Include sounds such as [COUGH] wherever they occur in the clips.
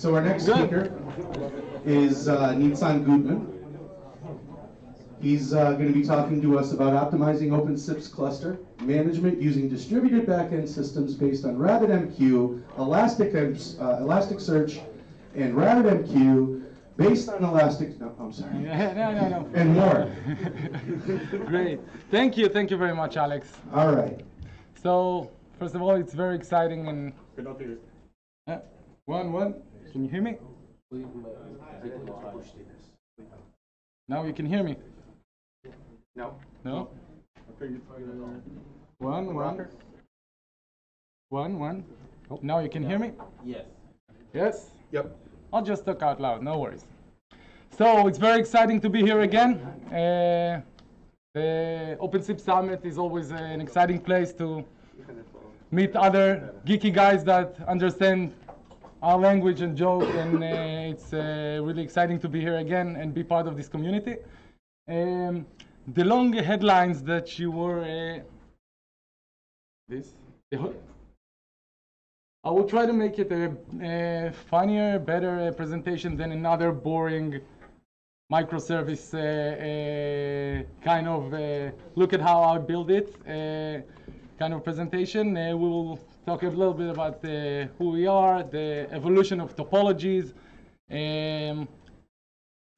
So our next speaker is uh, Nitzan Gutman. He's uh, going to be talking to us about optimizing OpenSIPS cluster management using distributed backend systems based on RabbitMQ, Elastic, uh, Elasticsearch, and RabbitMQ based on Elastic. No, I'm sorry. [LAUGHS] no, no, no. And more. [LAUGHS] Great. Thank you. Thank you very much, Alex. All right. So, first of all, it's very exciting and. Cannot hear. Uh, one, one. Can you hear me? Now you can hear me. No. No? Okay, you try that. One, one. One, one. Now you can hear me? Yes. Yes? Yep. I'll just talk out loud, no worries. So it's very exciting to be here again. Uh, the OpenSIPS Summit is always an exciting place to meet other geeky guys that understand our language and joke, and uh, it's uh, really exciting to be here again and be part of this community. Um, the long headlines that you were. Uh, this? I will try to make it a, a funnier, better presentation than another boring microservice uh, uh, kind of look at how I build it kind of presentation. Uh, we will talk a little bit about uh, who we are, the evolution of topologies, um,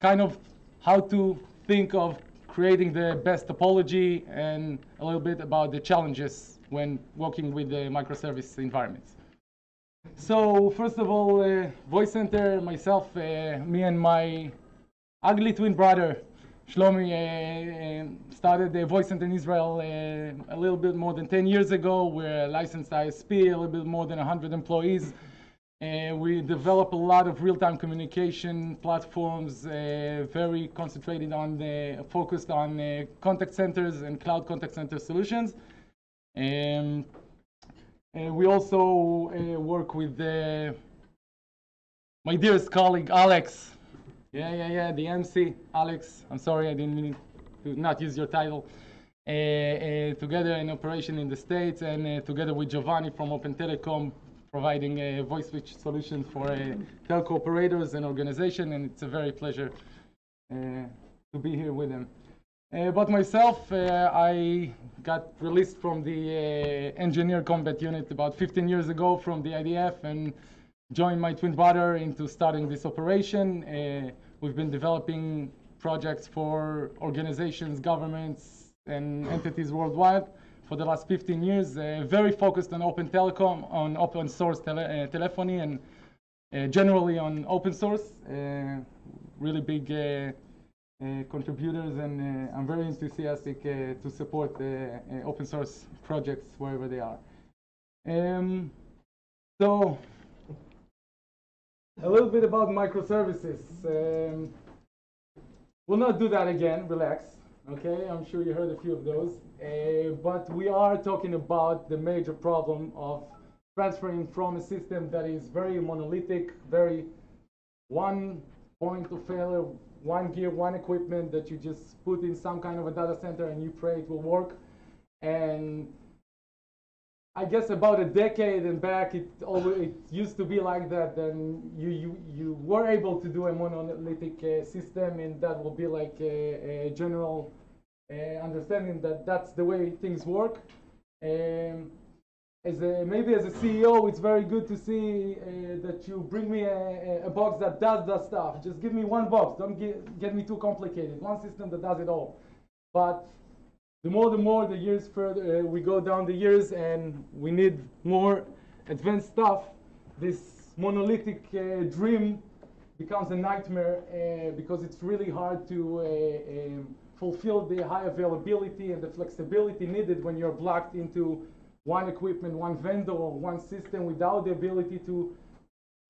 kind of how to think of creating the best topology, and a little bit about the challenges when working with the microservice environments. So first of all, uh, VoiCenter, myself, uh, me and my ugly twin brother, Shlomi, uh, started the VoiCenter in Israel uh, a little bit more than 10 years ago. We're a licensed ISP, a little bit more than 100 employees. Uh, we develop a lot of real-time communication platforms, very concentrated on the, focused on contact centers and cloud contact center solutions. Um, we also work with my dearest colleague Alex. Yeah, yeah, yeah, the MC, Alex. I'm sorry, I didn't mean to not use your title. Uh, uh, together in operation in the States and uh, together with Giovanni from Open Telecom, providing a voice switch solution for uh, telco operators and organization, and it's a very pleasure uh, to be here with him. Uh, but myself, I got released from the engineer combat unit about 15 years ago from the IDF and joined my twin brother into starting this operation. Uh, we've been developing projects for organizations, governments, and entities worldwide for the last 15 years. Uh, very focused on open telecom, on open source tele uh, telephony, and uh, generally on open source. Uh, really big uh, contributors, and I'm very enthusiastic to support open source projects wherever they are. Um, so, a little bit about microservices. Um, we'll not do that again, relax. Okay, I'm sure you heard a few of those. Uh, but we are talking about the major problem of transferring from a system that is very monolithic, very one point of failure, one gear, one equipment that you just put in some kind of a data center and you pray it will work. And I guess about a decade and back, it always it used to be like that. Then you you you were able to do a monolithic uh, system, and that will be like a, a general uh, understanding that that's the way things work. Um, as a, maybe as a CEO, it's very good to see uh, that you bring me a, a box that does that stuff. Just give me one box. Don't get, get me too complicated. One system that does it all. But the more the more the years further uh, we go down the years and we need more advanced stuff, this monolithic uh, dream becomes a nightmare uh, because it's really hard to uh, um, fulfill the high availability and the flexibility needed when you're blocked into one equipment, one vendor, or one system without the ability to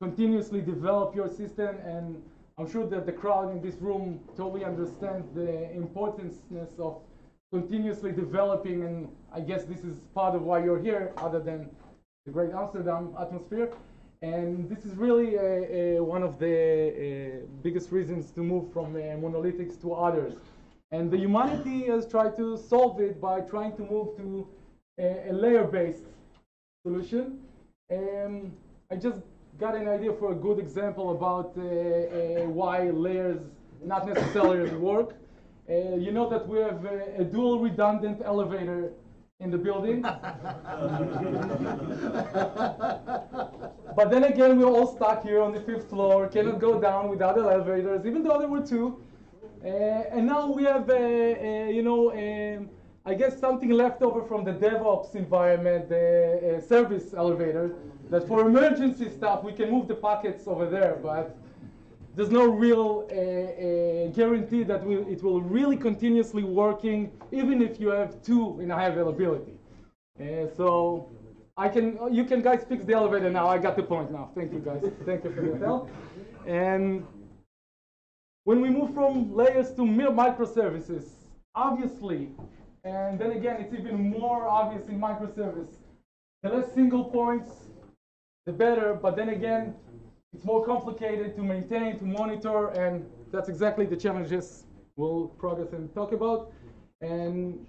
continuously develop your system. And I'm sure that the crowd in this room totally understands the importance of continuously developing. And I guess this is part of why you're here, other than the great Amsterdam atmosphere. And this is really uh, uh, one of the uh, biggest reasons to move from uh, monolithics to others. And the humanity has tried to solve it by trying to move to a, a layer-based solution. Um, I just got an idea for a good example about uh, uh, why layers not necessarily work. Uh, you know that we have a, a dual redundant elevator in the building. [LAUGHS] but then again, we're all stuck here on the fifth floor, cannot go down without elevators, even though there were two. Uh, and now we have, uh, uh, you know, um, I guess something left over from the DevOps environment, the uh, service elevator, that for emergency stuff we can move the pockets over there, but there's no real uh, uh, guarantee that we, it will really continuously working, even if you have two in high availability. Uh, so I can, you can guys fix the elevator now. I got the point now. Thank you guys. Thank you for the help. And when we move from layers to microservices, obviously, and then again, it's even more obvious in microservice. The less single points, the better. But then again, it's more complicated to maintain, to monitor, and that's exactly the challenges we'll progress and talk about. And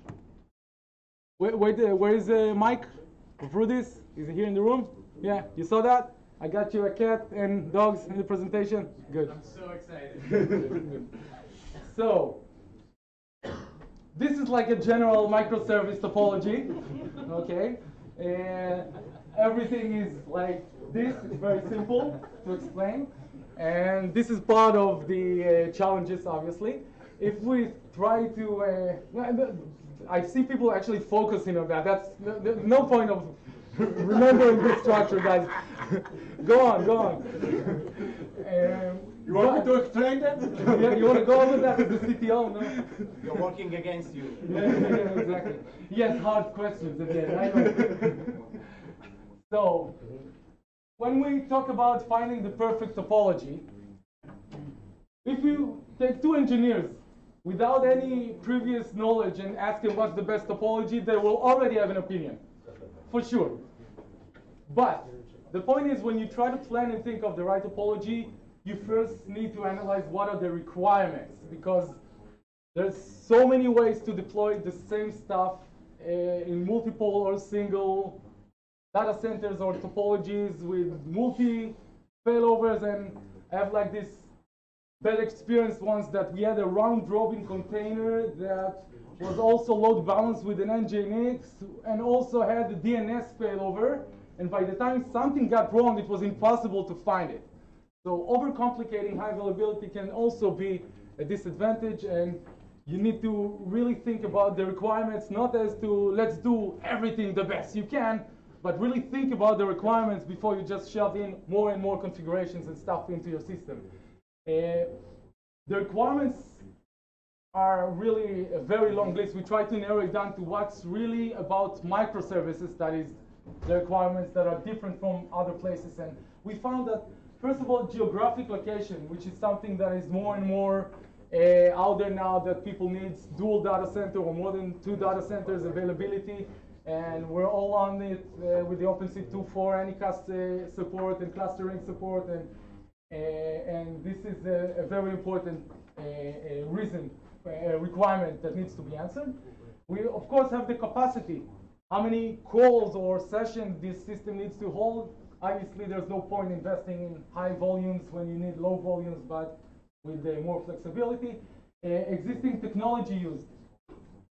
where, where, the, where is uh, Mike of Rudy's? Is he here in the room? Yeah, you saw that? I got you a cat and dogs in the presentation. Good. I'm so excited. [LAUGHS] So, this is like a general microservice topology, okay? And everything is like this, it's very simple to explain. And this is part of the uh, challenges, obviously. If we try to, uh, I see people actually focusing on that. That's no, no point of [LAUGHS] remembering this structure, guys. [LAUGHS] go on, go on. Um, You want me to explain that? [LAUGHS] yeah, you want to go over that as the CTO? No. You're working against you. Yeah, yeah, exactly. Yes, hard questions again. I know. So, when we talk about finding the perfect topology, if you take two engineers without any previous knowledge and ask them what's the best topology, they will already have an opinion, for sure. But the point is, when you try to plan and think of the right topology, you first need to analyze what are the requirements because there's so many ways to deploy the same stuff uh, in multiple or single data centers or topologies with multi failovers and I have like this bad experience once that we had a round robin container that was also load balanced with an Nginx and also had the DNS failover and by the time something got wrong it was impossible to find it. So overcomplicating high availability can also be a disadvantage and you need to really think about the requirements not as to let's do everything the best you can, but really think about the requirements before you just shove in more and more configurations and stuff into your system. Uh, the requirements are really a very long list. We try to narrow it down to what's really about microservices, that is the requirements that are different from other places. And we found that, first of all, geographic location, which is something that is more and more uh, out there now that people need dual data center or more than two data centers availability. And we're all on it uh, with the OpenSIPS 2.4 Anycast uh, support and clustering support. And, uh, and this is a, a very important uh, uh, reason, uh, requirement that needs to be answered. We, of course, have the capacity how many calls or sessions this system needs to hold. Obviously, there's no point investing in high volumes when you need low volumes, but with more flexibility. Existing technology used.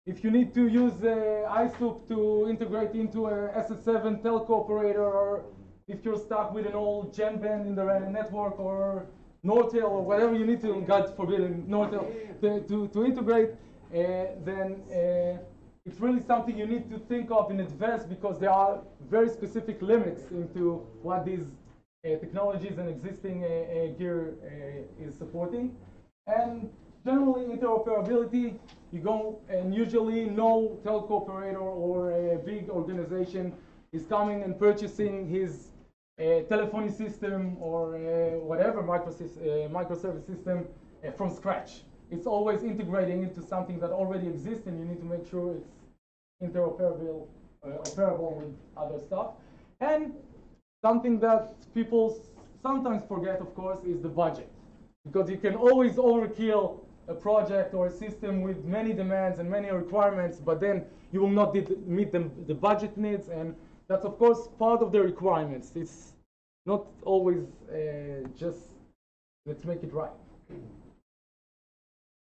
If you need to use uh, to integrate into a SS7 telco operator, or if you're stuck with an old GenBand in the network, or Nortel, or whatever you need to, God forbid, Nortel, to, to, to integrate, uh, then uh, it's really something you need to think of in advance because there are very specific limits into what these uh, technologies and existing uh, uh, gear is supporting. And generally interoperability, you go and usually no telco operator or a big organization is coming and purchasing his uh, telephony system or uh, whatever microsys- uh, microservice system uh, from scratch. It's always integrating into something that already exists and you need to make sure it's interoperable uh, operable with other stuff. And something that people sometimes forget, of course, is the budget. Because you can always overkill a project or a system with many demands and many requirements, but then you will not meet the budget needs, and that's of course part of the requirements. It's not always uh, just let's make it right.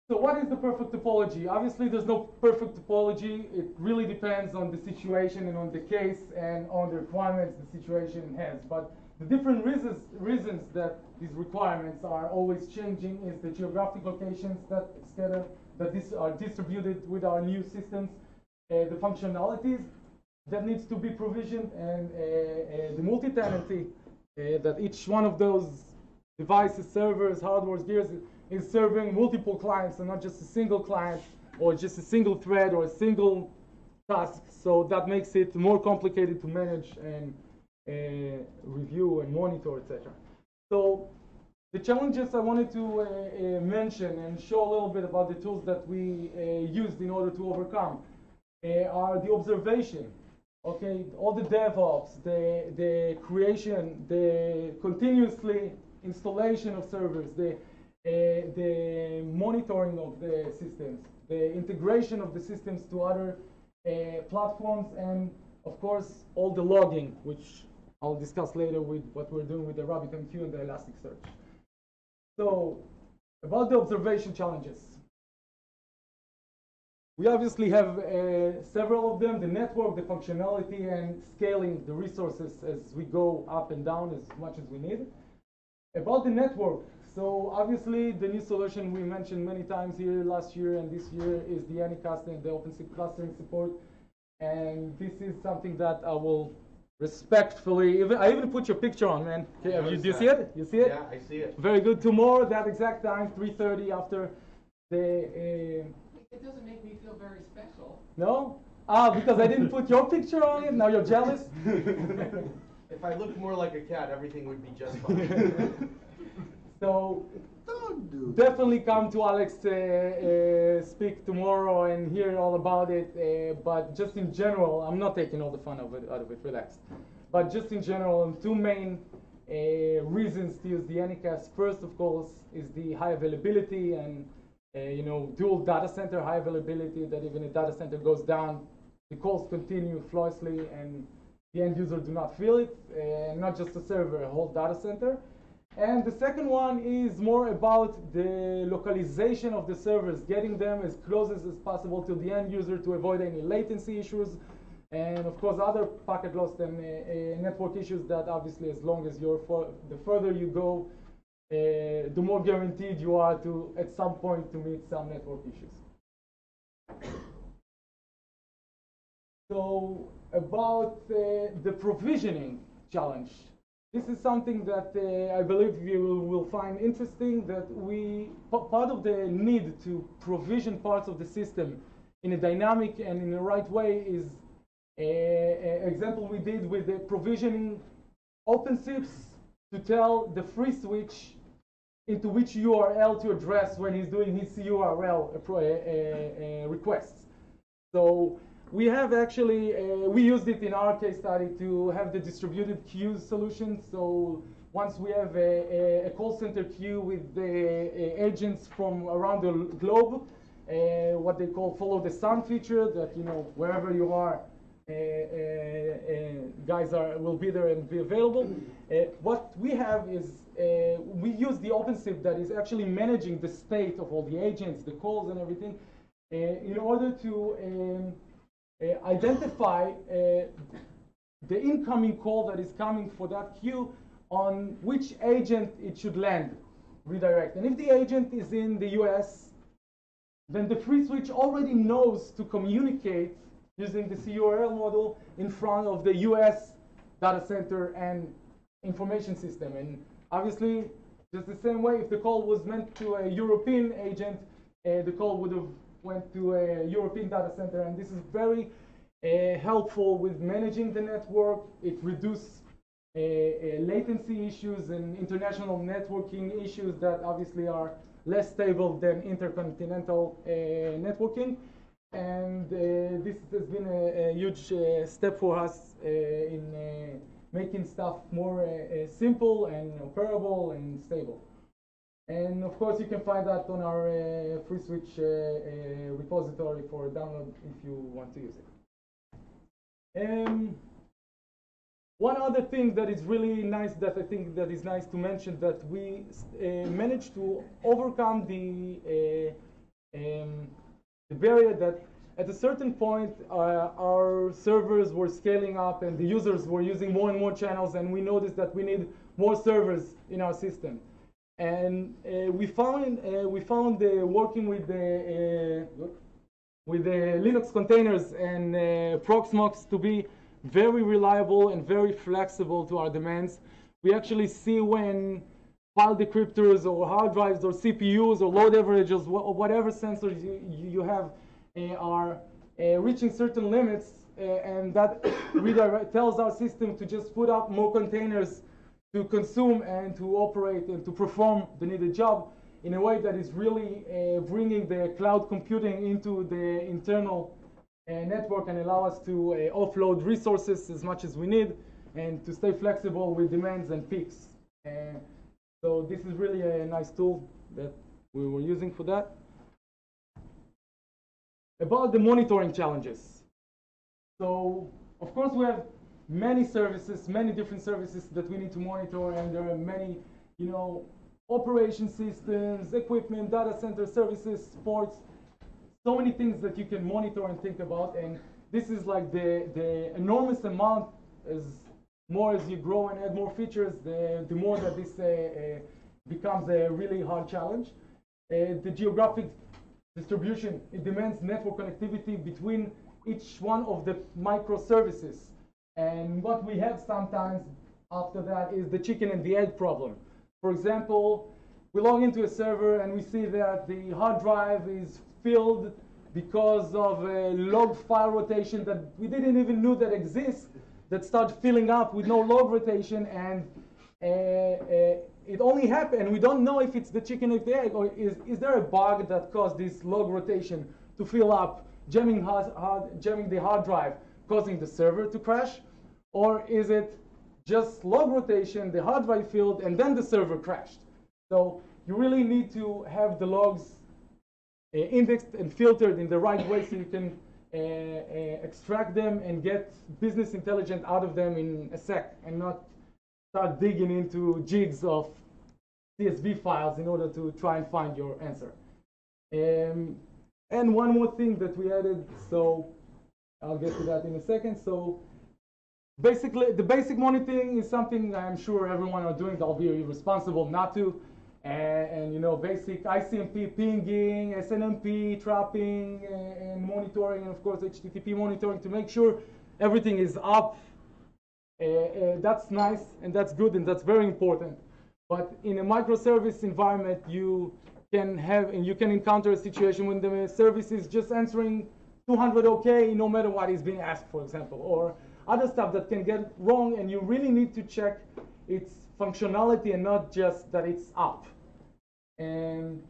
So what is the perfect topology? Obviously, there's no perfect topology. It really depends on the situation and on the case and on the requirements the situation has. But the different reasons, reasons that these requirements are always changing is the geographic locations that scatter, that dis are distributed with our new systems, uh, the functionalities that needs to be provisioned, and uh, uh, the multi-tenancy uh, that each one of those devices, servers, hardware, gears is serving multiple clients and not just a single client or just a single thread or a single task. So that makes it more complicated to manage and review and monitor, etc. So the challenges I wanted to uh, uh, mention and show a little bit about the tools that we uh, used in order to overcome uh, are the observation. Okay, all the DevOps, the the creation, the continuously installation of servers, the uh, the monitoring of the systems, the integration of the systems to other uh, platforms, and of course, all the logging, which I'll discuss later with what we're doing with the RabbitMQ and the Elasticsearch. So, about the observation challenges. We obviously have uh, several of them, the network, the functionality, and scaling the resources as we go up and down as much as we need. About the network, so obviously the new solution we mentioned many times here last year and this year is the Anycast and the OpenSIPS clustering support. And this is something that I will respectfully, even, I even put your picture on, man. Okay, you, do you see it? You see it? Yeah, I see it. Very good. Tomorrow, that exact time, 3.30 after the... Uh, It doesn't make me feel very special. no? Ah, because I didn't put your picture on it? Now you're jealous? [LAUGHS] If I looked more like a cat, everything would be just [LAUGHS] fine. So definitely come to Alex uh, uh, speak tomorrow and hear all about it. Uh, but just in general, I'm not taking all the fun of it, out of it. Relax. But just in general, two main uh, reasons to use the Anycast. First, of course, is the high availability and uh, you know dual data center high availability. That even a data center goes down, the calls continue flawlessly and the end user do not feel it. Uh, not just a server, a whole data center. And the second one is more about the localization of the servers, getting them as close as possible to the end user to avoid any latency issues, and of course other packet loss and uh, uh, network issues that obviously as long as you're for, the further you go, uh, the more guaranteed you are to at some point to meet some network issues. So about uh, the provisioning challenge. This is something that uh, I believe you will, find interesting, that we, part of the need to provision parts of the system in a dynamic and in the right way is an example we did with the provisioning OpenSIPS to tell the FreeSwitch into which URL to address when he's doing his URL uh, uh, uh, requests. So we have actually, uh, we used it in our case study to have the distributed queues solution. So once we have a, a, call center queue with the uh, agents from around the globe, uh, what they call follow the sun feature, that you know wherever you are, uh, uh, uh, guys are will be there and be available. what we have is we use the OpenSIPS that is actually managing the state of all the agents, the calls and everything, in order to um, identify uh, the incoming call that is coming for that queue on which agent it should land, redirect. And if the agent is in the US, then the FreeSwitch already knows to communicate using the CURL model in front of the US data center and information system. And obviously, just the same way, if the call was meant to a European agent, uh, the call would have went to a European data center, and this is very uh, helpful with managing the network. It reduces uh, uh, latency issues and international networking issues that obviously are less stable than intercontinental uh, networking. And uh, this has been a, a huge step for us in making stuff more simple and operable and stable. And of course, you can find that on our uh, FreeSwitch uh, uh, repository for download if you want to use it. Um, One other thing that is really nice that I think that is nice to mention that we uh, managed to overcome the uh, um, the barrier that at a certain point uh, our servers were scaling up and the users were using more and more channels and we noticed that we need more servers in our system and uh, we found uh, we found uh, working with the with the Linux containers and Proxmox to be very reliable and very flexible to our demands. We actually see when file descriptors or hard drives or CPUs or load averagers or whatever sensors you, you have uh, are uh, reaching certain limits uh, and that [COUGHS] redirect tells our system to just put up more containers to consume and to operate and to perform the needed job in a way that is really uh, bringing the cloud computing into the internal uh, network and allow us to uh, offload resources as much as we need and to stay flexible with demands and peaks. Uh, so this is really a nice tool that we were using for that. About the monitoring challenges. So of course we have many services, many different services that we need to monitor and there are many, you know, operation systems, equipment, data center services, sports, so many things that you can monitor and think about. And this is like the, the enormous amount as more as you grow and add more features, the, the more that this uh, uh, becomes a really hard challenge. Uh, the geographic distribution, it demands network connectivity between each one of the microservices. And what we have sometimes after that is the chicken and the egg problem. For example, we log into a server and we see that the hard drive is filled because of a log file rotation that we didn't even know that exists that start filling up with no log rotation and uh, uh, it only happened we don't know if it's the chicken or the egg or is, is there a bug that caused this log rotation to fill up jamming, hard, hard, jamming the hard drive causing the server to crash or is it just log rotation the hard drive filled and then the server crashed so you really need to have the logs uh, indexed and filtered in the right way so you can uh, uh, extract them and get business intelligence out of them in a sec and not start digging into jigs of CSV files in order to try and find your answer. Um, and one more thing that we added, so I'll get to that in a second. So basically, the basic monitoring is something I'm sure everyone are doing. I'll be responsible not to and, and, you know basic ICMP pinging, SNMP trapping, and, and, monitoring, and of course HTTP monitoring to make sure everything is up. Uh, uh, that's nice and that's good and that's very important. But in a microservice environment, you can have and you can encounter a situation when the service is just answering 200 OK no matter what is being asked, for example, or other stuff that can get wrong, and you really need to check its functionality and not just that it's up. And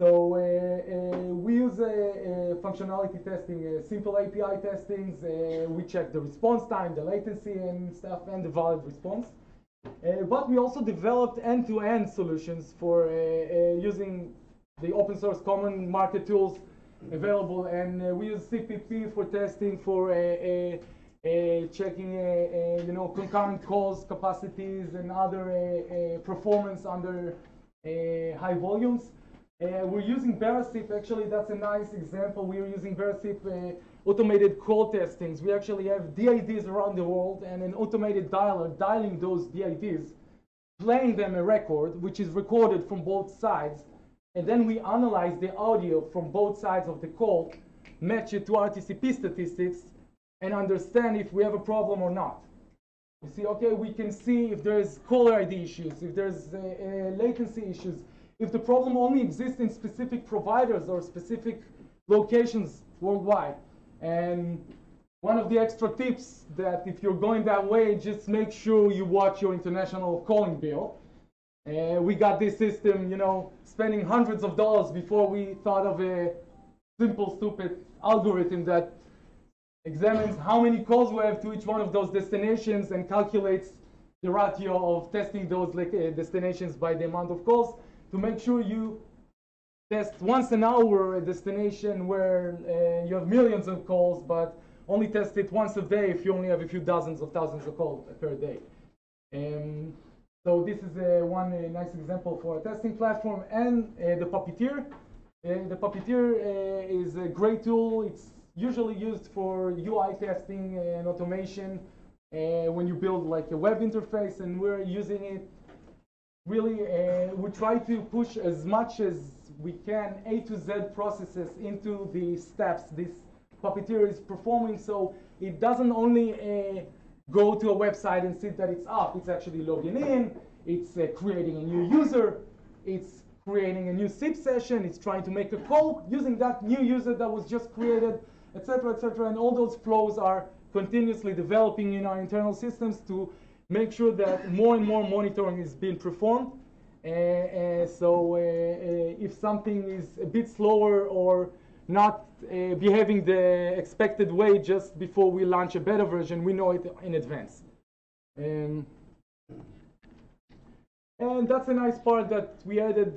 so uh, uh, we use uh, uh functionality testing, uh, simple API testings. We check the response time, the latency and stuff, and the valid response. but we also developed end-to-end -end solutions for using the open source common market tools available. And we use SIPp for testing, for Uh, checking, uh, uh, you know, concurrent calls capacities and other uh, uh, performance under high volumes. we're using Verasip, actually that's a nice example. We're using Verasip automated call testings. We actually have DIDs around the world and an automated dialer dialing those DIDs, playing them a record, which is recorded from both sides. And then we analyze the audio from both sides of the call, match it to RTCP statistics, and understand if we have a problem or not. You see, okay, we can see if there's caller ID issues, if there's uh, uh, latency issues, if the problem only exists in specific providers or specific locations worldwide. And one of the extra tips that if you're going that way, just make sure you watch your international calling bill. Uh, we got this system, you know, spending hundreds of dollars before we thought of a simple, stupid algorithm that examines how many calls we have to each one of those destinations and calculates the ratio of testing those like, uh, destinations by the amount of calls to make sure you test once an hour a destination where uh, you have millions of calls, but only test it once a day if you only have a few dozens of thousands of calls per day. Um, so this is uh, one uh, nice example for a testing platform and uh, the Puppeteer. The Puppeteer is a great tool. It's usually used for UI testing and automation uh, when you build like a web interface and we're using it. Really uh, we try to push as much as we can A to Z processes into the steps this puppeteer is performing. So it doesn't only uh, go to a website and see that it's up. It's actually logging in. It's uh, creating a new user. It's creating a new SIP session. It's trying to make a call using that new user that was just created etc etc and all those flows are continuously developing in our internal systems to make sure that more and more monitoring is being performed. Uh, uh, so uh, if something is a bit slower or not behaving the expected way just before we launch a beta version, we know it in advance. Um, and that's a nice part that we added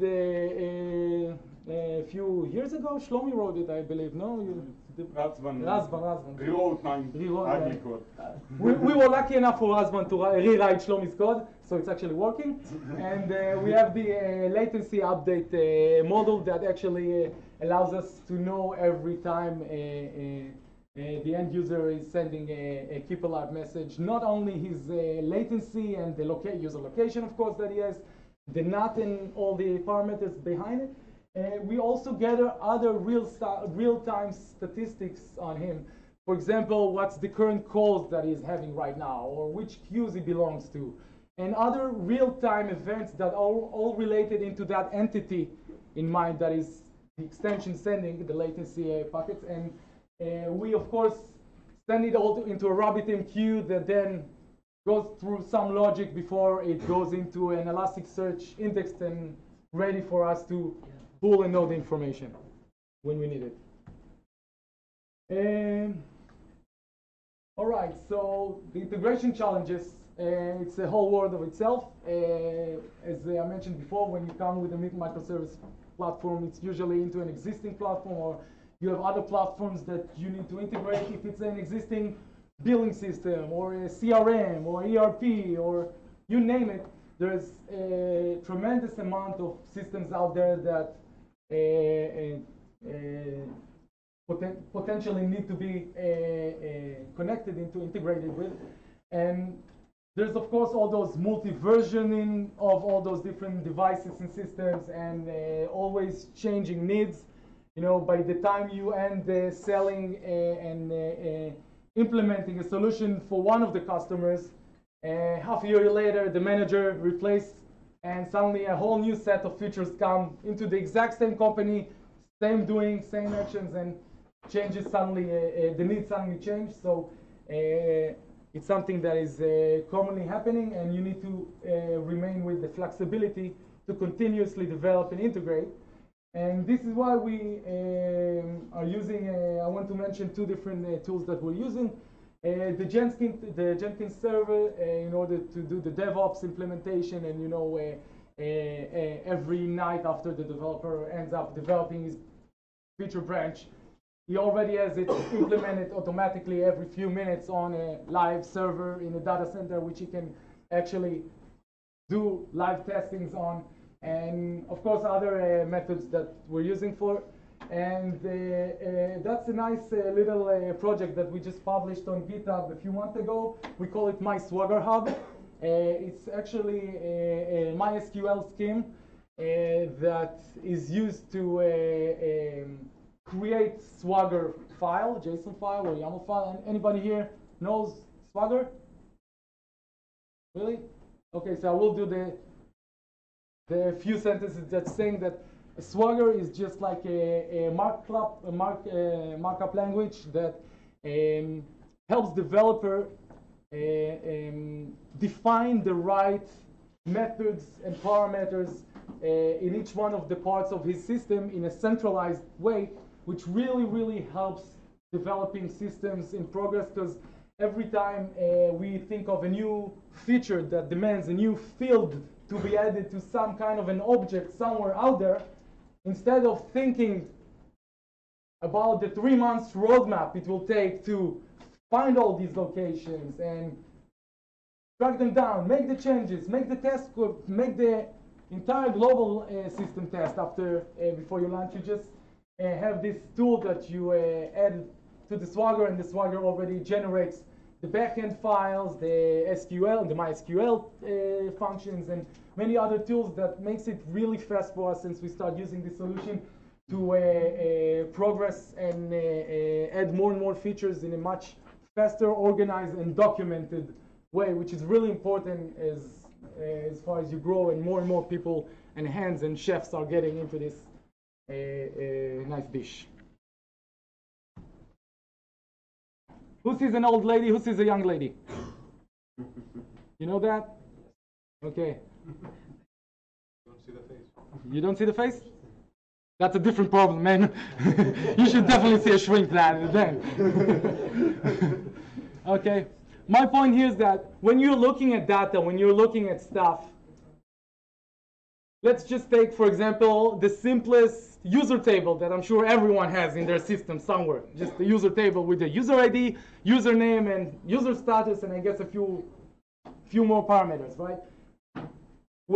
a few years ago. Shlomi wrote it, I believe. No, you, Razvan. Razvan, Razvan. Rewrote nine. Rewrote Ugly code. [LAUGHS] we, we were lucky enough for Razvan to ri- rewrite Shlomi's code, so it's actually working. And uh, we have the uh, latency update uh, model that actually uh, allows us to know every time uh, uh, uh, the end user is sending a, a keep alive message, not only his uh, latency and the loca- user location, of course, that he has, the NAT and all the parameters behind it. Uh, we also gather other real-time statistics on him. For example, what's the current calls that he's having right now, or which queues he belongs to, and other real-time events that are all related into that entity in mind that is the extension sending the latency uh, packets. And uh, we, of course, send it all to, into a RabbitMQ queue that then goes through some logic before it goes into an Elasticsearch indexed and ready for us to pull and know the information when we need it. Um, all right, so the integration challenges, uh, it's a whole world of itself. Uh, as I mentioned before, when you come with a microservice platform, it's usually into an existing platform or you have other platforms that you need to integrate. If it's an existing billing system or a CRM or ERP or you name it, there's a tremendous amount of systems out there that Eh, eh, eh, poten- potentially need to be connected into integrated with. And there's of course all those multi-versioning of all those different devices and systems and always changing needs. You know, by the time you end selling and implementing a solution for one of the customers, half a year later, the manager replaced, and suddenly a whole new set of features come into the exact same company, same doing, same actions, and changes suddenly, uh, uh, the needs suddenly change. So uh, it's something that is uh, commonly happening, and you need to uh, remain with the flexibility to continuously develop and integrate. And this is why we um, are using, uh, I want to mention two different tools that we're using. Uh, the Jenkins, the Jenkins server uh, in order to do the DevOps implementation and you know uh, uh, uh, every night after the developer ends up developing his feature branch, he already has it [COUGHS] implemented automatically every few minutes on a live server in a data center which he can actually do live testings on. And of course other methods that we're using for and uh, uh, that's a nice uh, little project that we just published on GitHub a few months ago. We call it My Swagger Hub. It's actually a, a MySQL scheme that is used to um, create Swagger file, JSON file or YAML file. And anybody here knows Swagger? Really? Okay, so I will do the the few sentences that's saying that Swagger is just like a, a markup, a mark, markup language that um, helps developer uh, um, define the right methods and parameters uh, in each one of the parts of his system in a centralized way, which really, really helps developing systems in progress because every time uh, we think of a new feature that demands a new field to be added to some kind of an object somewhere out there, instead of thinking about the three months roadmap it will take to find all these locations and track them down, make the changes, make the test, make the entire global uh, system test after uh, before you launch. You just uh, have this tool that you uh, add to the Swagger, and the Swagger already generates the backend files, the SQL, the MySQL uh, functions, and many other tools that makes it really fast for us since we start using this solution to uh, uh, progress and uh, uh, add more and more features in a much faster, organized, and documented way, which is really important as uh, as far as you grow and more and more people and hands and chefs are getting into this nice dish. Who sees an old lady? Who sees a young lady? You know that? Okay. Don't see the face. You don't see the face? That's a different problem, man. [LAUGHS] you should definitely see a shrink that then. [LAUGHS] okay. My point here is that when you're looking at data, when you're looking at stuff, let's just take, for example, the simplest user table that I'm sure everyone has in their system somewhere. Just the user table with the user ID, username, and user status, and I guess a few, few more parameters, right?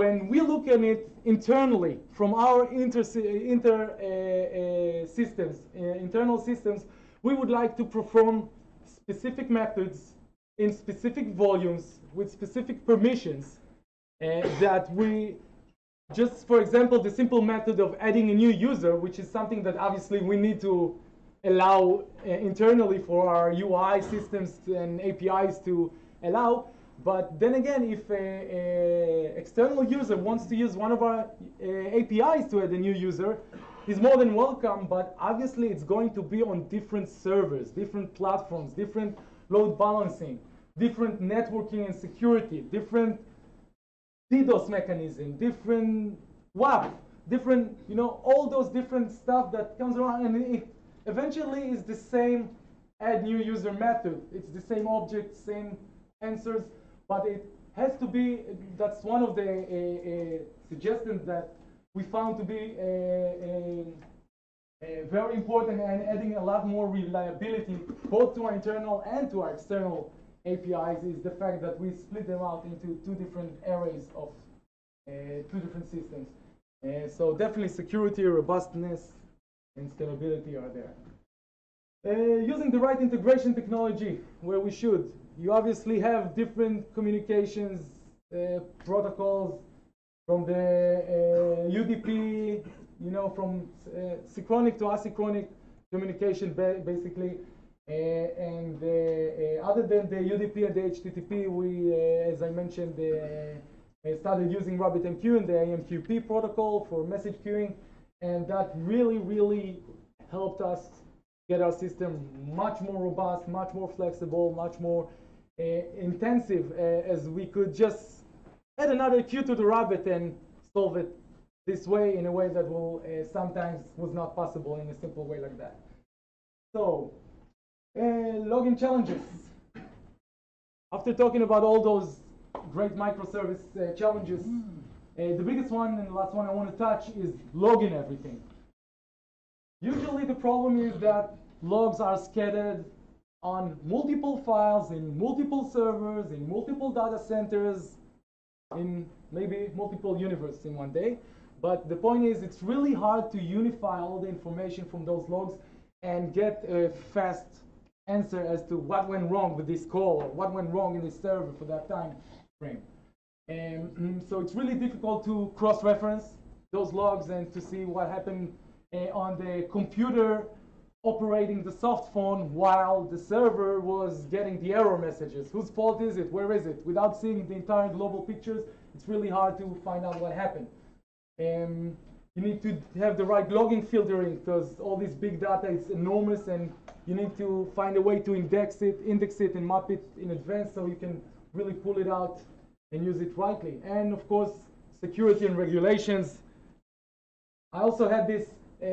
when we look at it internally from our inter, inter uh, uh, systems, uh, internal systems, we would like to perform specific methods in specific volumes with specific permissions uh, that we just for example the simple method of adding a new user which is something that obviously we need to allow uh, internally for our UI systems and APIs to allow. But then again, if an external user wants to use one of our uh, APIs to add a new user, he's more than welcome, but obviously it's going to be on different servers, different platforms, different load balancing, different networking and security, different DDoS mechanism, different WAF, different, you know, all those different stuff that comes around, and it eventually is the same add new user method. It's the same object, same answers, but it has to be, that's one of the uh, uh, suggestions that we found to be very important and adding a lot more reliability both to our internal and to our external APIs is the fact that we split them out into two different arrays of uh, two different systems. Uh, so definitely security, robustness, and scalability are there. Uh, using the right integration technology where we should. You obviously have different communications uh, protocols from the uh, UDP, you know, from uh, synchronic to asynchronic communication ba basically. Uh, and uh, uh, other than the UDP and the HTTP, we, as I mentioned, started using RabbitMQ and the AMQP protocol for message queuing, and that really, really helped us get our system much more robust, much more flexible, much more uh, intensive, uh, as we could just add another queue to the rabbit and solve it this way in a way that will uh, sometimes was not possible in a simple way like that. So, login challenges. After talking about all those great microservice uh, challenges. Uh, the biggest one and the last one I want to touch is logging everything. Usually the problem is that logs are scattered on multiple files in multiple servers, in multiple data centers, in maybe multiple universes in one day. But the point is it's really hard to unify all the information from those logs and get a fast answer as to what went wrong with this call or what went wrong in this server for that time frame. And mm, so it's really difficult to cross-reference those logs and to see what happened uh, on the computer operating the soft phone while the server was getting the error messages. Whose fault is it? Where is it? Without seeing the entire global pictures, it's really hard to find out what happened. Um, you need to have the right logging filtering because all this big data is enormous and you need to find a way to index it, index it and map it in advance so you can really pull it out and use it rightly. And of course, security and regulations. I also had this uh,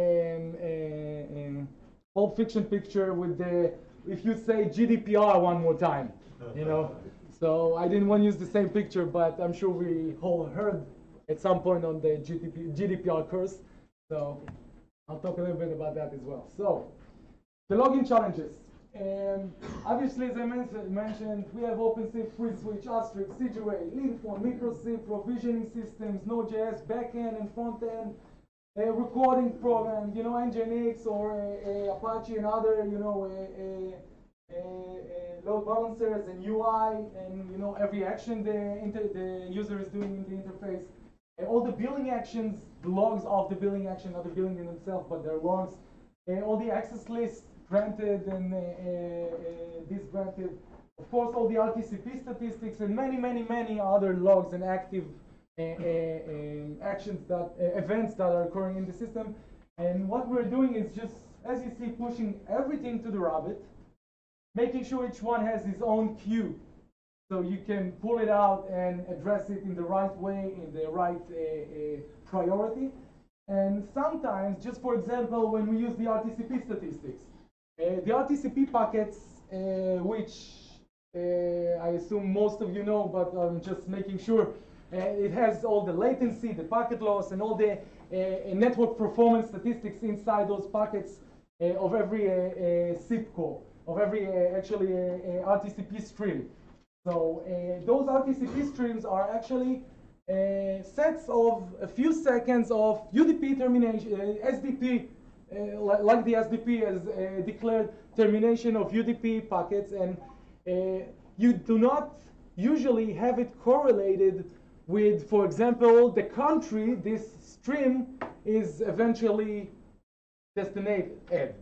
um, um, Pulp Fiction picture with the, if you say GDPR one more time, you know. So I didn't want to use the same picture, but I'm sure we all heard at some point on the GDP, GDPR course. So I'll talk a little bit about that as well. So the login challenges. Um, obviously, as I men- mentioned, we have OpenSIPS, FreeSwitch, Asterisk, CGRateS, Linphone, MicroSIP, provisioning systems, Node.js, backend and frontend, a recording program, you know, Nginx or Apache and other, you know, load balancers and UI and you know every action the the user is doing in the interface. And all the billing actions, the logs of the billing action, not the billing in themselves, but their logs. All the access lists granted and uh, uh, uh, disgranted. Of course, all the RTCP statistics and many, many, many other logs and active uh, uh, uh, actions that uh, events that are occurring in the system. And what we're doing is just, as you see, pushing everything to the rabbit, making sure each one has his own queue so you can pull it out and address it in the right way, in the right uh, uh, priority. And sometimes, just for example, when we use the RTCP statistics, uh, the RTCP packets, uh, which uh, I assume most of you know, but I'm just making sure, uh, it has all the latency, the packet loss, and all the uh, network performance statistics inside those packets uh, of every uh, uh, SIP call, of every uh, actually uh, uh, RTCP stream. So uh, those RTCP streams are actually uh, sets of a few seconds of UDP termination, uh, SDP, uh, like the SDP has uh, declared termination of UDP packets, and uh, you do not usually have it correlated with, for example, the country this stream is eventually destinated at.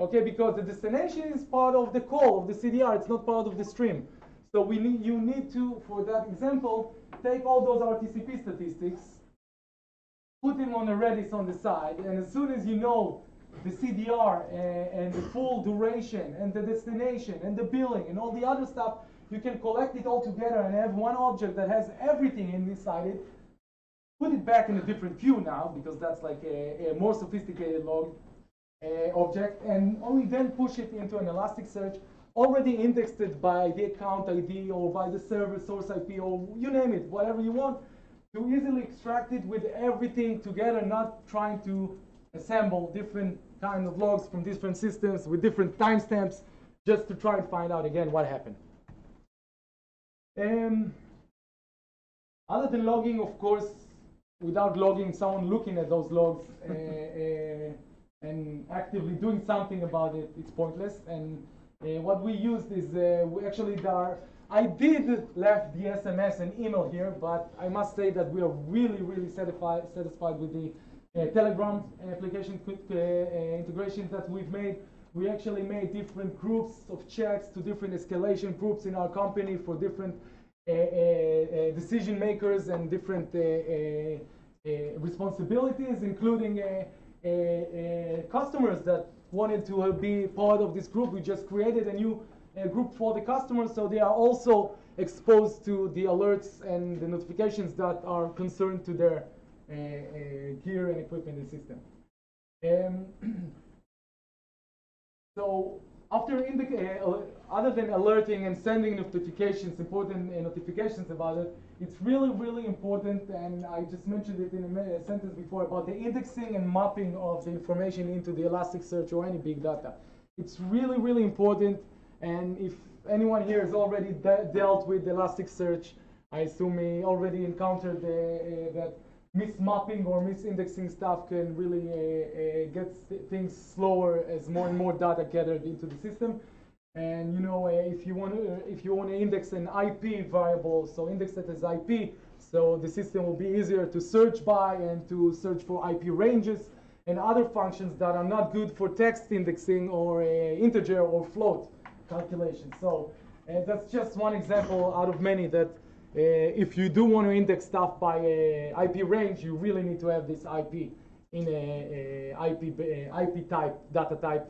Okay, because the destination is part of the call of the CDR, it's not part of the stream. So we need, you need to, for that example, take all those RTCP statistics, put them on a Redis on the side, and as soon as you know the CDR and, and the full duration and the destination and the billing and all the other stuff, you can collect it all together and have one object that has everything inside it. Put it back in a different queue now because that's like a, a more sophisticated log object, and only then push it into an Elasticsearch already indexed by the account ID or by the server source IP or you name it, whatever you want, to easily extract it with everything together, not trying to assemble different kind of logs from different systems with different timestamps just to try and find out again what happened. Um, other than logging, of course, without logging, someone looking at those logs uh, uh, and actively doing something about it, it's pointless. And uh, what we used is uh, we actually there are, I did left the SMS and email here, but I must say that we are really, really satisfied, satisfied with the uh, Telegram application uh, uh, integrations that we've made. We actually made different groups of chats to different escalation groups in our company for different uh, uh, uh, decision makers and different responsibilities, including customers that wanted to be part of this group. We just created a new uh, group for the customers, so they are also exposed to the alerts and the notifications that are concerned to their uh, uh, gear and equipment and system. Um, [CLEARS THROAT] so after uh, other than alerting and sending notifications, important notifications about it, it's really, really important, and I just mentioned it in a sentence before about the indexing and mapping of the information into the Elasticsearch or any big data. It's really, really important, and if anyone here has already de- dealt with Elasticsearch, I assume he already encountered uh, that mismapping or misindexing stuff can really uh, uh, get things slower as more and more data gathered into the system. And you know, uh, if you want to, if you want to index an IP variable, so index it as IP, so the system will be easier to search by and to search for IP ranges and other functions that are not good for text indexing or integer or float calculation. So uh, that's just one example out of many that uh, if you do want to index stuff by uh, IP range, you really need to have this IP in a, a IP, uh, IP type, data type.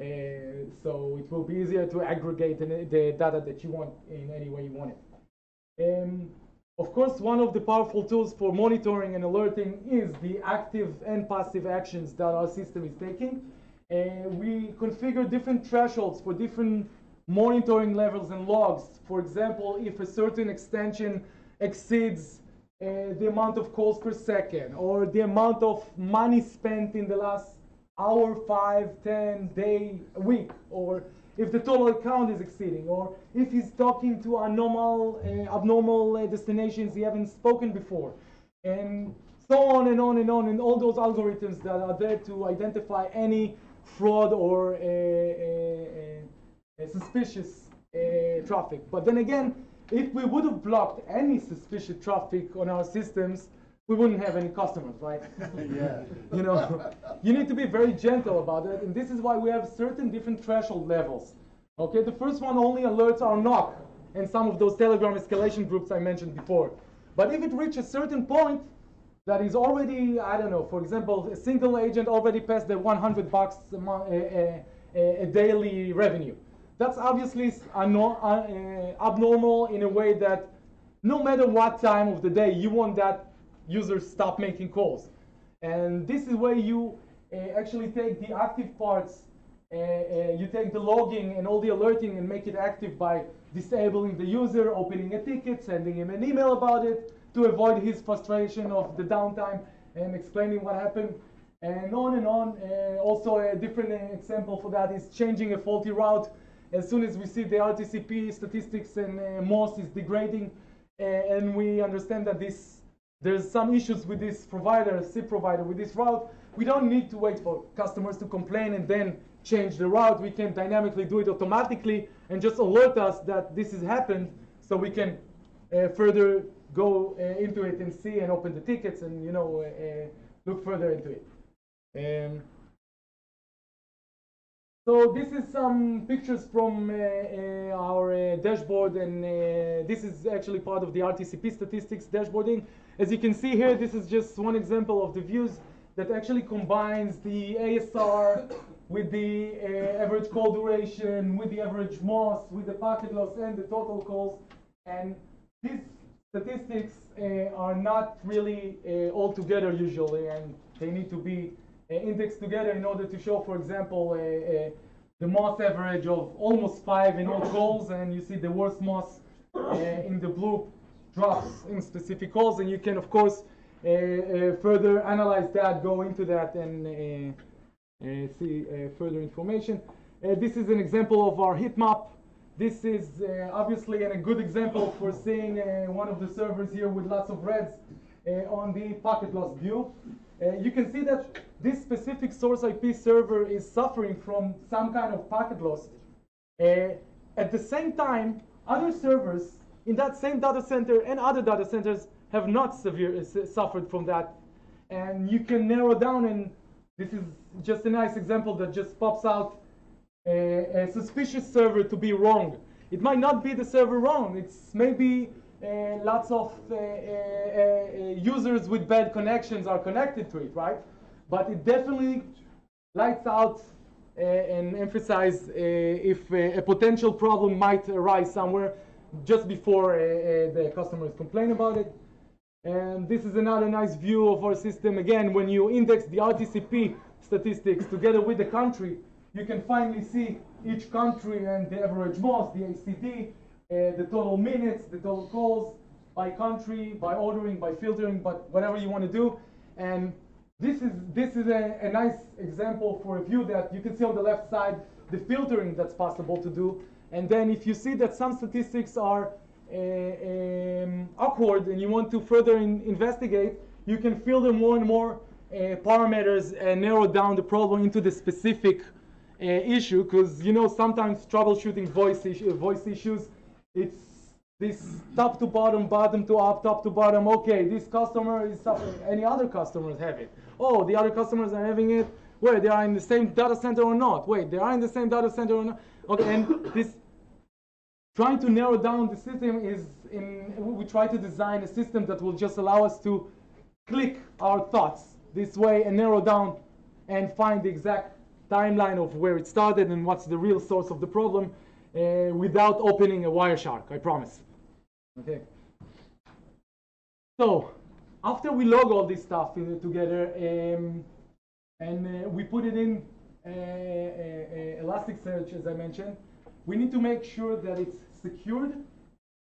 Uh, so it will be easier to aggregate the, data that you want in any way you want it. Um, of course, one of the powerful tools for monitoring and alerting is the active and passive actions that our system is taking. Uh, we configure different thresholds for different monitoring levels and logs. For example, if a certain extension exceeds uh, the amount of calls per second or the amount of money spent in the last hour, five, ten, day, week, or if the total account is exceeding, or if he's talking to abnormal, uh, abnormal uh, destinations he haven't spoken before, and so on and on and on, and all those algorithms that are there to identify any fraud or suspicious uh, traffic. But then again, if we would have blocked any suspicious traffic on our systems, we wouldn't have any customers, right? [LAUGHS] [LAUGHS] Yeah. you know, you need to be very gentle about it, and this is why we have certain different threshold levels. Okay, the first one only alerts our NOC and some of those Telegram escalation groups I mentioned before. But if it reaches a certain point that is already, I don't know, for example, a single agent already passed the 100 bucks a, a, a, a daily revenue. That's obviously abnormal in a way that no matter what time of the day, you want that user stop making calls. And this is where you uh, actually take the active parts, uh, uh, you take the logging and all the alerting and make it active by disabling the user, opening a ticket, sending him an email about it to avoid his frustration of the downtime and explaining what happened. And on and on. Uh, also, a different example for that is changing a faulty route. As soon as we see the RTCP statistics and uh, MOS is degrading, uh, and we understand that this there's some issues with this provider, SIP provider, with this route. We don't need to wait for customers to complain and then change the route. We can dynamically do it automatically and just alert us that this has happened so we can uh, further go uh, into it and see and open the tickets and you know uh, uh, look further into it. Um, so this is some pictures from uh, uh, our uh, dashboard, and this is actually part of the RTCP statistics dashboarding. As you can see here, this is just one example of the views that actually combines the ASR with the average call duration, with the average MOS, with the packet loss, and the total calls. And these statistics uh, are not really uh, all together usually, and they need to be uh, indexed together in order to show, for example, the MOS average of almost five in all calls, and you see the worst MOS in the blue drops in specific calls, and you can, of course, uh, uh, further analyze that, go into that, and uh, see further information. This is an example of our heat map. This is uh, obviously a good example for seeing uh, one of the servers here with lots of reds uh, on the packet loss view. Uh, you can see that this specific source IP server is suffering from some kind of packet loss. Uh, at the same time, other servers in that same data center and other data centers have not severe, uh, suffered from that. And you can narrow down, and this is just a nice example that just pops out a, suspicious server to be wrong. It might not be the server wrong. It's maybe uh, lots of uh, uh, uh, users with bad connections are connected to it, right? But it definitely lights out uh, and emphasize uh, if a potential problem might arise somewhere just before the customers complain about it. And this is another nice view of our system. Again, when you index the RTCP statistics together with the country, you can finally see each country and the average MOS, the ACD, uh, the total minutes, the total calls by country, by ordering, by filtering, but whatever you want to do. And this is this is a, a nice example for a view that you can see on the left side the filtering that's possible to do. And then if you see that some statistics are uh, um, awkward and you want to further in- investigate, you can filter more and more uh, parameters and narrow down the problem into the specific uh, issue. Because you know sometimes troubleshooting voice issue, voice issues, it's this top to bottom, bottom to up, top to bottom. Okay, this customer is suffering. Any other customers have it? Oh, the other customers are having it. Wait, they are in the same data center or not? Wait, they are in the same data center or not? Okay, and this trying to narrow down the system is in we try to design a system that will just allow us to click our thoughts this way and narrow down and find the exact timeline of where it started and what's the real source of the problem uh, without opening a Wireshark, I promise. Okay. So after we log all this stuff uh, together um, and uh, we put it in uh, uh, uh, Elasticsearch, as I mentioned, we need to make sure that it's secured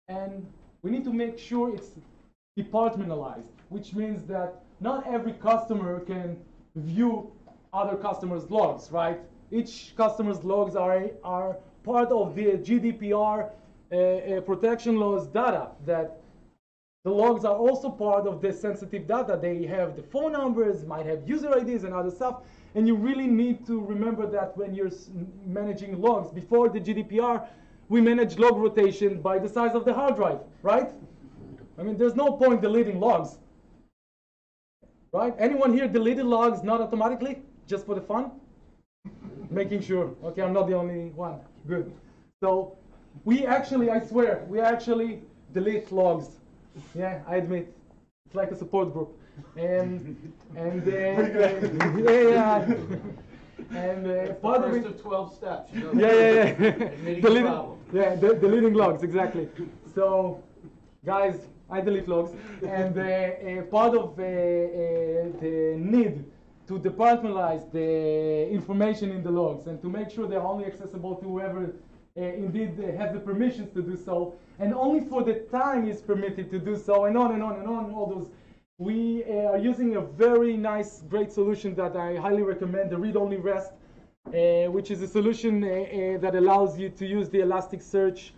and we need to make sure it's departmentalized, which means that not every customer can view other customers' logs, right? Each customer's logs are, are part of the GDPR uh, uh, protection laws data that the logs are also part of the sensitive data. They have the phone numbers, might have user IDs and other stuff. And you really need to remember that when you're managing logs. Before the GDPR, we manage log rotation by the size of the hard drive, right? I mean, there's no point deleting logs. Right? Anyone here deleted logs not automatically, just for the fun? Making sure. Okay, I'm not the only one. Good. So we actually, I swear, we actually delete logs. Yeah, I admit. It's like a support group. And and uh, [LAUGHS] yeah, yeah. And uh, part of First it, of twelve steps, you know. yeah, yeah, yeah. [LAUGHS] [LAUGHS] Deleting, yeah, de- deleting logs, exactly. So, guys, I delete logs, and uh, uh, part of uh, uh, the need to departmentalize the information in the logs and to make sure they're only accessible to whoever uh, indeed has the permissions to do so, and only for the time is permitted to do so, and on and on and on, all those. We uh, are using a very nice, great solution that I highly recommend, the read-only REST, uh, which is a solution uh, uh, that allows you to use the Elasticsearch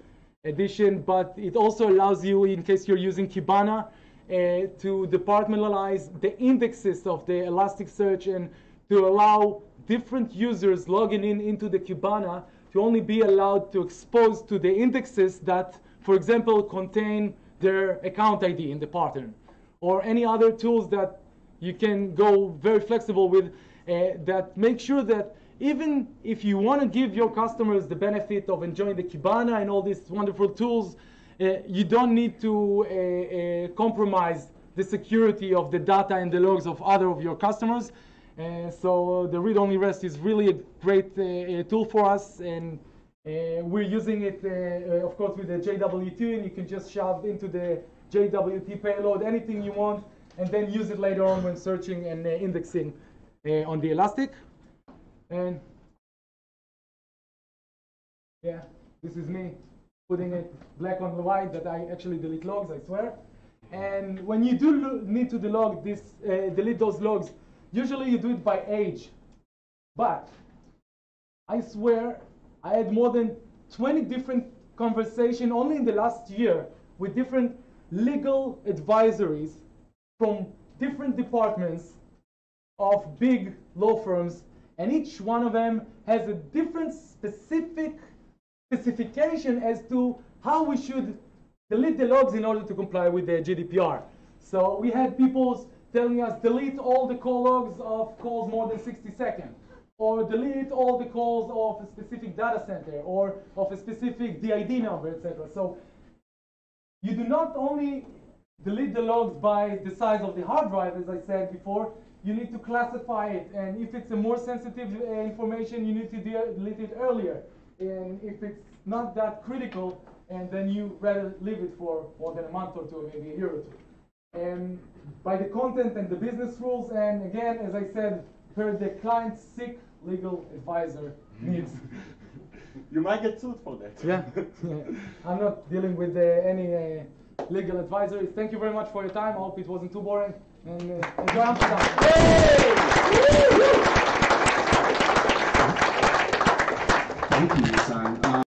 edition, but it also allows you, in case you're using Kibana, to departmentalize the indexes of the Elasticsearch and to allow different users logging in into the Kibana to only be allowed to expose to the indexes that, for example, contain their account ID in the pattern or any other tools that you can go very flexible with uh, that make sure that even if you want to give your customers the benefit of enjoying the Kibana and all these wonderful tools, uh, you don't need to uh, uh, compromise the security of the data and the logs of other of your customers. Uh, so the read-only REST is really a great uh, uh, tool for us, and uh, we're using it, uh, uh, of course, with the JWT, and you can just shove into the JWT payload anything you want, and then use it later on when searching and uh, indexing uh, on the Elastic. And yeah, this is me putting it black on white that I actually delete logs, I swear. And when you do need to delog this, uh, delete those logs, usually you do it by age. But I swear I had more than 20 different conversations only in the last year with different legal advisories from different departments of big law firms and each one of them has a different specific specification as to how we should delete the logs in order to comply with the GDPR. So we had people telling us delete all the call logs of calls more than 60 seconds, or delete all the calls of a specific data center, or of a specific DID number, etc. So you do not only delete the logs by the size of the hard drive, as I said before, you need to classify it. And if it's a more sensitive uh, information, you need to delete it earlier. And if it's not that critical, and then you rather leave it for more than a month or two, maybe a year or two. And by the content and the business rules, and again, as I said, per the client's sick legal advisor needs. [LAUGHS] You might get sued for that. [LAUGHS] Yeah, I'm not dealing with uh, any uh, legal advisories. Thank you very much for your time. I hope it wasn't too boring. And uh, enjoy Amsterdam. Thank you.